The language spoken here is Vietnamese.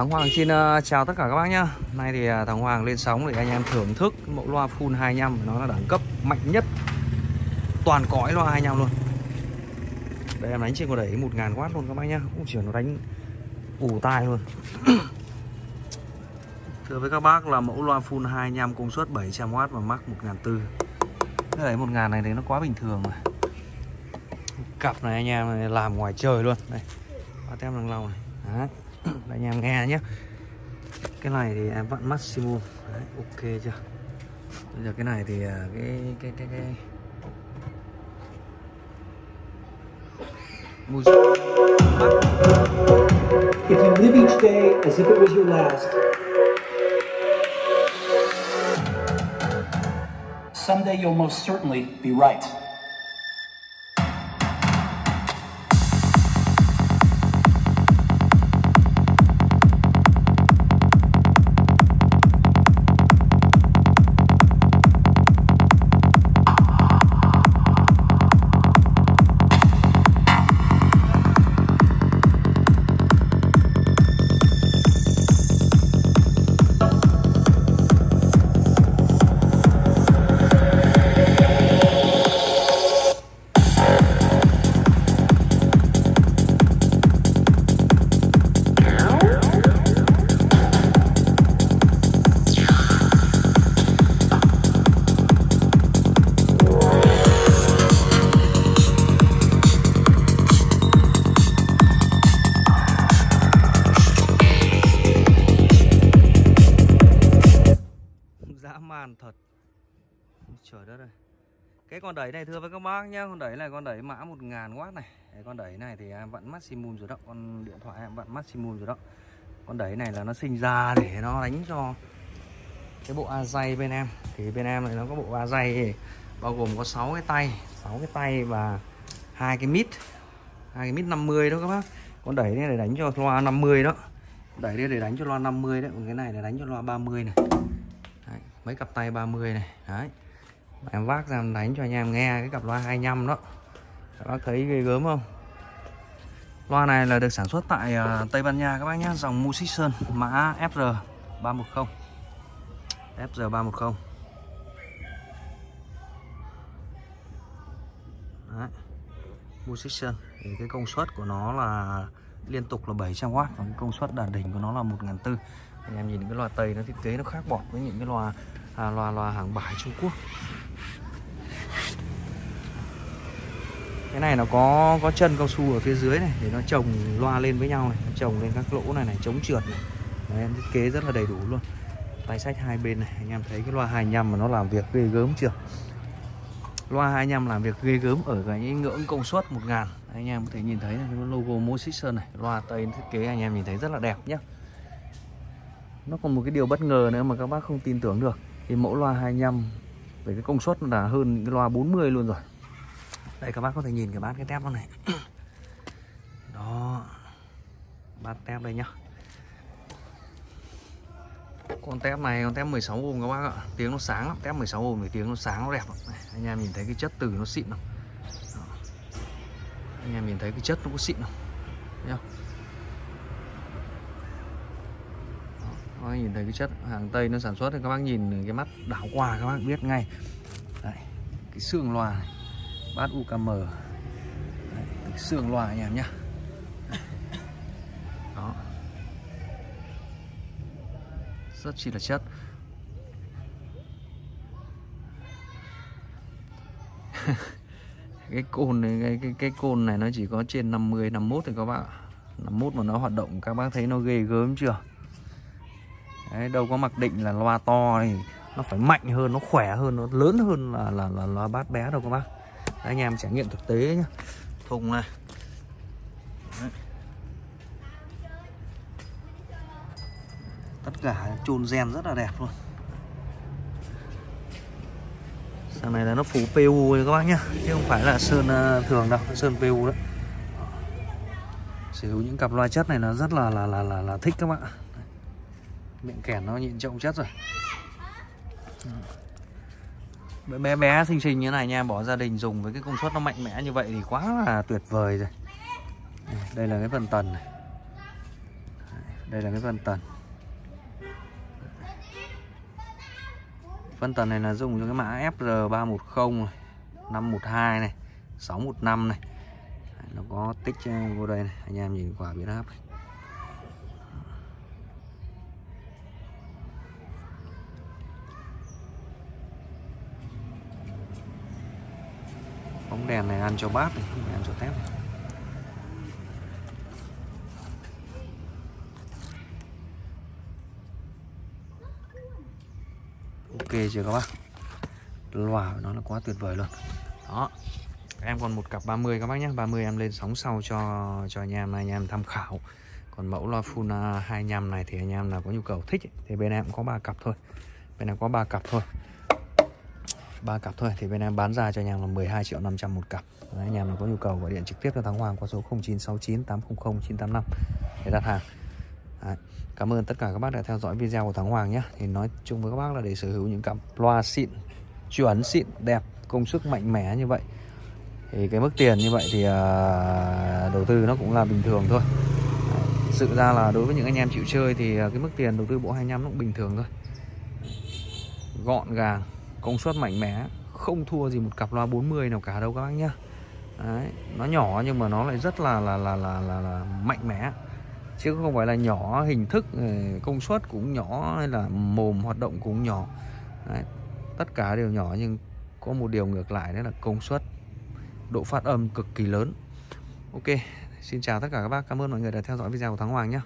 Thắng Hoàng xin uh, chào tất cả các bác nhá. Nay thì uh, Thắng Hoàng lên sóng để anh em thưởng thức mẫu loa full 25 Nó là đẳng cấp mạnh nhất toàn cõi loa 25 luôn. Đây em đánh trên con đẩy 1000W luôn các bác nhá. Cũng chỉ nó đánh ủ tai luôn Thưa với các bác là mẫu loa full 25 công suất 700W và max 1400 Cái đẩy 1000 này thì nó quá bình thường rồi. Cặp này anh em làm ngoài trời luôn. Đây, ba em đang lau này. Đấy. Đây anh em nghe nhé Cái này thì à, em vặn maximum Đấy, ok chưa? Bây giờ cái này thì à, cái cái cái cái. If you live each day as if it was your last, someday you'll most certainly be right. Trời đất ơi. Cái con đẩy này thưa với các bác nhá con đẩy này con đẩy mã 1000W này. Cái con đẩy này thì em vẫn maximum rồi đó con điện thoại em vẫn maximum rồi đó con đẩy này là nó sinh ra để nó đánh cho cái bộ a dây bên em. Thì bên em này nó có bộ a dây bao gồm có 6 cái tay 6 cái tay và hai cái mít hai cái mít 50 đó các bác. Con đẩy này để đánh cho loa 50 đó. Đẩy đây để đánh cho loa 50 đấy còn cái này để đánh cho loa 30 này. Đấy, mấy cặp tay 30 này. Đấy em vác ra em đánh cho anh em nghe cái cặp loa 25 đó. Các bác thấy ghê gớm không? Loa này là được sản xuất tại uh, Tây Ban Nha các bác nhé dòng Musician mã FR 310 FR 310 Đấy. Musician thì cái công suất của nó là liên tục là 700W và cái công suất đạt đỉnh của nó là 1400 anh em nhìn cái loa Tây nó thiết kế nó khác bọt với những cái loa à, loa loa hàng bãi Trung Quốc. Cái này nó có có chân cao su ở phía dưới này để nó chồng loa lên với nhau này nó chồng lên các lỗ này này chống trượt này. Đấy, em thiết kế rất là đầy đủ luôn. Tay sách hai bên này anh em thấy cái loa 25 mà nó làm việc ghê gớm chưa? Loa 25 làm việc ghê gớm ở cái ngưỡng công suất 1000 Đấy, anh em có thể nhìn thấy này, cái logo Musician này loa Tây thiết kế anh em nhìn thấy rất là đẹp nhé nó còn một cái điều bất ngờ nữa mà các bác không tin tưởng được. Thì mẫu loa 25 về cái công suất là hơn cái loa 40 luôn rồi đây các bác có thể nhìn cái bát cái tép nó này. Đó. Bát tép đây nhá. Con tép này con tép 16 ohm các bác ạ. Tiếng nó sáng lắm. Tép 16 ohm thì tiếng nó sáng nó đẹp lắm. Này, anh em nhìn thấy cái chất từ nó xịn không? Đó. anh em nhìn thấy cái chất nó có xịn không? Thấy không Đó, nhìn thấy cái chất hàng Tây nó sản xuất thì các bác nhìn cái mắt đảo qua các bác biết ngay. Đấy, cái xương loa này bát UKM Đấy, xương loa anh em nhá. Đó. Rất chi là chất. Cái côn này cái, cái cái cồn này nó chỉ có trên 50 51 thì các bạn 51 mà nó hoạt động các bác thấy nó ghê gớm chưa? Đấy, đâu có mặc định là loa to thì nó phải mạnh hơn nó khỏe hơn nó lớn hơn là là là loa bát bé đâu các bác anh em trải nghiệm thực tế nhá. Thùng này. Đấy. tất cả chôn gen rất là đẹp luôn. Sang này là nó phủ PU các bác nhá Chứ không phải là sơn ờ, thường đâu Sơn PU đó. Sử dụng những cặp loa chất này nó rất là là là là, là thích các bạn. Miệng kèn nó nhịn trọng chất rồi bé bé xinh xinh như này nha, bỏ gia đình dùng với cái công suất nó mạnh mẽ như vậy thì quá là tuyệt vời rồi. Đây là cái phần tần này. Đây là cái phần tần. Phần tần này là dùng cho cái mã FR310 này 512 này 615 này. Nó có tích vô đây này. Anh em nhìn quả biến áp này. Đèn này ăn cho bát này không phải ăn cho tép này. ok chưa các bác? Lòa của nó là quá tuyệt vời luôn. Đó em còn một cặp 30 các bác nhé. 30 em lên sóng sau cho cho anh em anh em tham khảo. Còn mẫu loa full à, 25 này thì anh em nào có nhu cầu thích ấy, thì bên em cũng có ba cặp thôi. Bên em có ba cặp thôi ba cặp thôi. Thì bên em bán ra cho anh em là 12 triệu 500 một cặp. Đấy, anh em nào có nhu cầu gọi điện trực tiếp cho Thắng Hoàng qua số 0969 800 985 để đặt hàng. Đấy. Cảm ơn tất cả các bác đã theo dõi video của Thắng Hoàng nhé. Thì nói chung với các bác là để sở hữu những cặp loa xịn chuẩn xịn đẹp công suất mạnh mẽ như vậy. Thì cái mức tiền như vậy thì uh, đầu tư nó cũng là bình thường thôi. Sự ra là đối với những anh em chịu chơi thì à, cái mức tiền đầu tư bộ 25 nó cũng bình thường thôi. Gọn gàng công suất mạnh mẽ không thua gì một cặp loa 40 nào cả đâu các bác nhá. Đấy, nó nhỏ nhưng mà nó lại rất là là là là là, là mạnh mẽ. Chứ không phải là nhỏ hình thức ừ, công suất cũng nhỏ hay là mồm hoạt động cũng nhỏ. Đấy, tất cả đều nhỏ nhưng có một điều ngược lại đó là công suất độ phát âm cực kỳ lớn. Ok xin chào tất cả các bác cảm ơn mọi người đã theo dõi video của thắng hoàng nhé